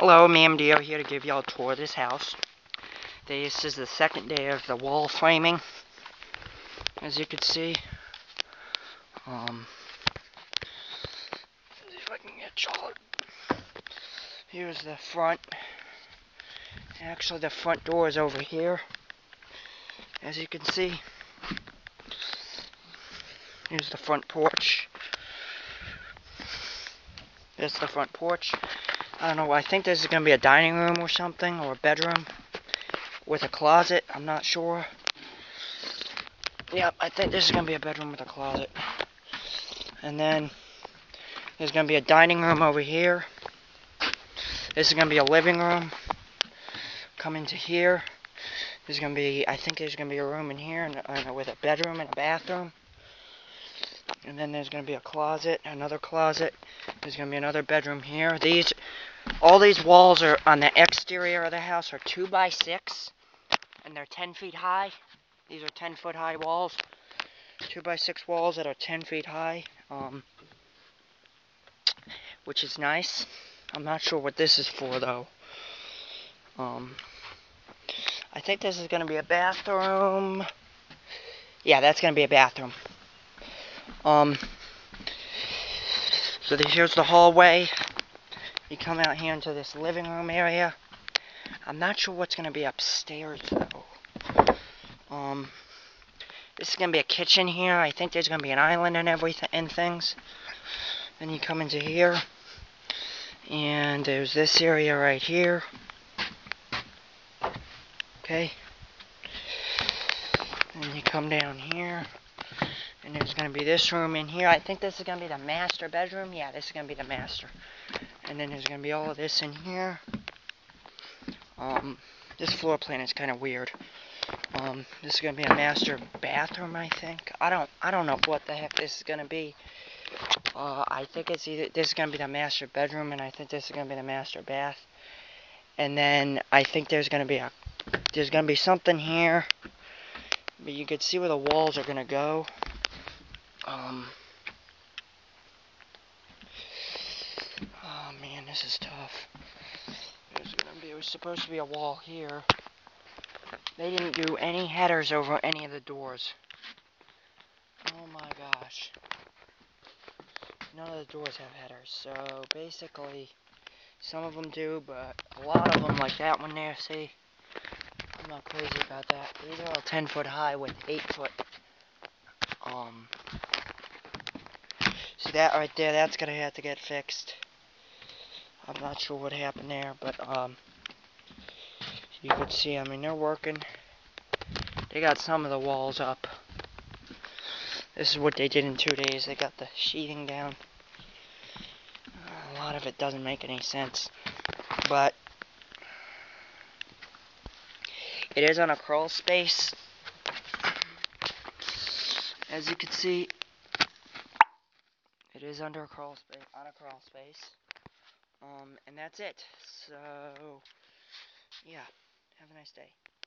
Hello, MDO here to give y'all a tour of this house. This is the second day of the wall framing, as you can see. Um, if I can get y'all. Here's the front. Actually, the front door is over here, as you can see. Here's the front porch. That's the front porch. I don't know, I think this is going to be a dining room or something, or a bedroom with a closet. I'm not sure. Yep, I think this is going to be a bedroom with a closet. And then there's going to be a dining room over here. This is going to be a living room. Come into here. There's going to be, I think there's going to be a room in here and, with a bedroom and a bathroom. And then there's going to be a closet, another closet. There's going to be another bedroom here. These, all these walls are on the exterior of the house are 2 by 6 and they're 10 feet high. These are 10 foot high walls. 2 by 6 walls that are 10 feet high. Um, which is nice. I'm not sure what this is for though. Um, I think this is going to be a bathroom. Yeah, that's going to be a bathroom. Um, so here's the hallway. You come out here into this living room area. I'm not sure what's going to be upstairs, though. Um, this is going to be a kitchen here. I think there's going to be an island and everything and things. Then you come into here. And there's this area right here. Okay. And you come down here. And there's going to be this room in here. I think this is going to be the master bedroom. Yeah, this is going to be the master. And then there's going to be all of this in here. Um, this floor plan is kind of weird. Um, this is going to be a master bathroom, I think. I don't, I don't know what the heck this is going to be. Uh, I think it's either, this is going to be the master bedroom, and I think this is going to be the master bath. And then I think there's going to be a, there's going to be something here. But you can see where the walls are going to go. Um, oh man, this is tough. There's gonna be, it was supposed to be a wall here. They didn't do any headers over any of the doors. Oh my gosh. None of the doors have headers, so basically, some of them do, but a lot of them, like that one there, see? I'm not crazy about that. These are all 10 foot high with 8 foot, um, See that right there, that's gonna have to get fixed. I'm not sure what happened there, but um you could see, I mean they're working. They got some of the walls up. This is what they did in two days. They got the sheathing down. A lot of it doesn't make any sense. But it is on a crawl space. As you can see, it is under a crawl space, on a crawl space. Um, and that's it. So, yeah. Have a nice day.